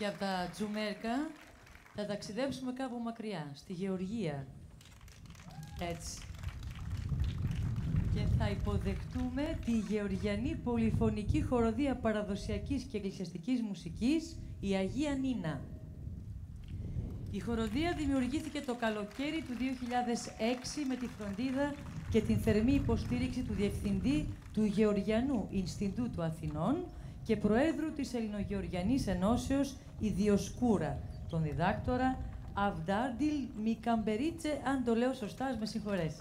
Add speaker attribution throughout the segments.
Speaker 1: Και από τα Τζουμέρκα θα ταξιδέψουμε κάπου μακριά, στη Γεωργία. Έτσι. Και θα υποδεχτούμε τη Γεωργιανή Πολυφωνική Χοροδία Παραδοσιακής και Εκκλησιαστικής Μουσικής, η Αγία Νίνα. Η χοροδία δημιουργήθηκε το καλοκαίρι του 2006 με τη φροντίδα και την θερμή υποστήριξη του Διευθυντή του Γεωργιανού Ινστιτούτου Αθηνών και Προέδρου της Ελληνογεωργιανής Ενώσεως Ιδιοσκούρα, τον διδάκτορα Αυντάρντιλ Μικαμπερίτσε, αν το λέω σωστά, με συγχωρέσει.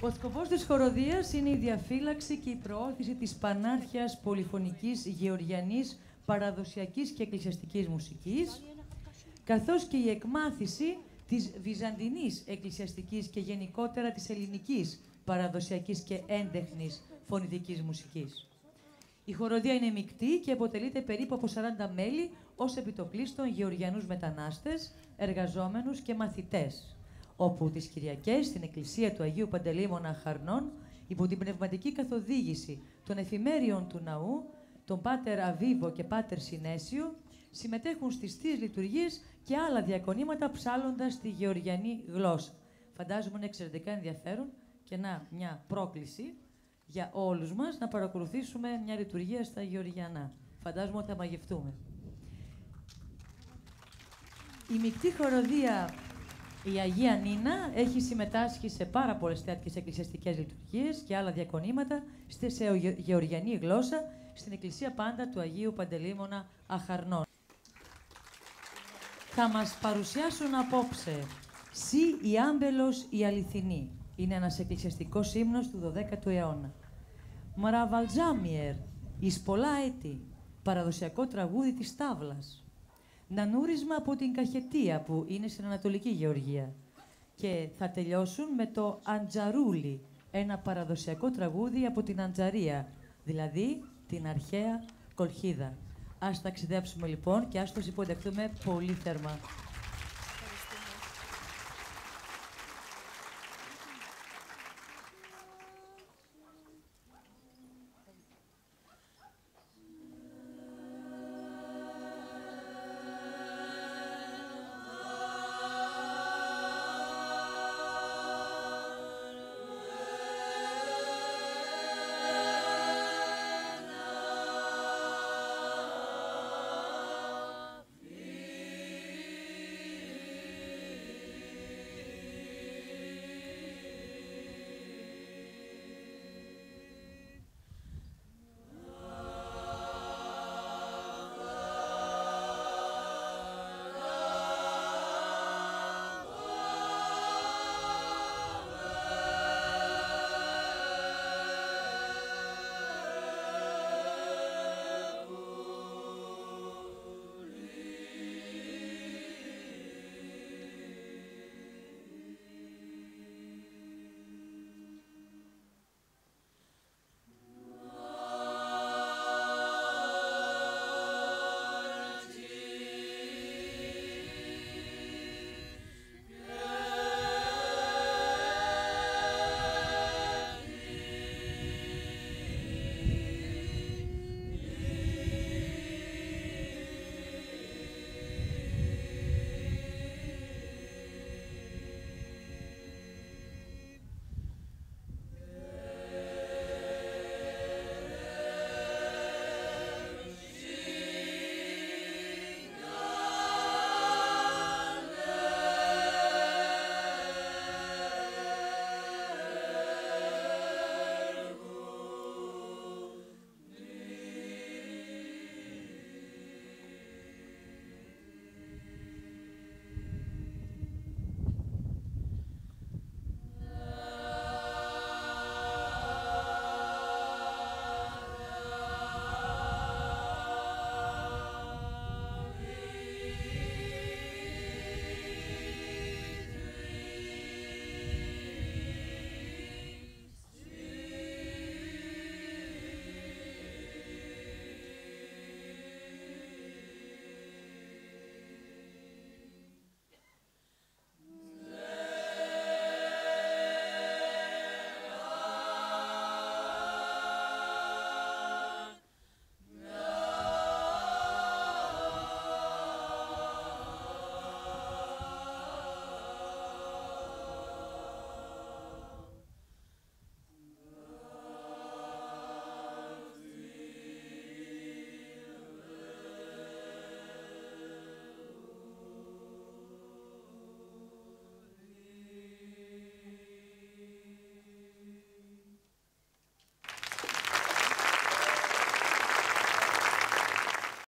Speaker 1: Ο σκοπός της χοροδίας είναι η διαφύλαξη και η προώθηση της πανάρχιας πολυφωνικής γεωργιανής παραδοσιακής και εκκλησιαστικής μουσικής, καθώς και η εκμάθηση της βυζαντινής εκκλησιαστικής και γενικότερα της ελληνικής παραδοσιακής και έντεχνης φωνητικής μουσικής. Η χοροδία είναι μεικτή και αποτελείται περίπου από 40 μέλη ως επιτοπλίστων γεωργιανούς μετανάστες, εργαζόμενους και μαθητές, όπου τις Κυριακές στην εκκλησία του Αγίου Παντελήμωνα Χαρνών, υπό την πνευματική καθοδήγηση των εφημέριων του ναού, τον Πάτερ Αβίβο και Πάτερ Συνέσιο, συμμετέχουν στις θείες λειτουργίες και άλλα διακονήματα ψάλλοντας τη γεωργιανή γλώσσα. Φαντάζομαι είναι εξαιρετικά ενδιαφέρον και να μια πρόκληση για όλους μας να παρακολουθήσουμε μια λειτουργία στα Γεωργιανά. Φαντάζομαι ότι θα μαγευτούμε. Η μεικτή χοροδία η Αγία Νίνα έχει συμμετάσχει σε πάρα πολλές τέτοιες εκκλησιαστικές λειτουργίες και άλλα διακονήματα σε γεωργιανή γλώσσα στην εκκλησία πάντα του Αγίου Παντελήμωνα Αχαρνών. Θα μας παρουσιάσουν απόψε «Σι η άμπελος η αληθινή». Είναι ένας εκκλησιαστικός ύμνος του 12ου αιώνα. «Μαραβαλτζάμιερ, εις πολλά έτη», παραδοσιακό τραγούδι της Τάβλας. Νανούρισμα από την Καχετία που είναι στην Ανατολική Γεωργία. Και θα τελειώσουν με το Αντζαρούλι, ένα παραδοσιακό τραγούδι από την Αντζαρία, δηλαδή την αρχαία Κολχίδα. Ας ταξιδέψουμε λοιπόν και ας το υποδεχτούμε πολύ θερμά.